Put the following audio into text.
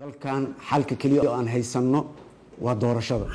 dalkan xalka keliya oo aan haysanno waa doorashada.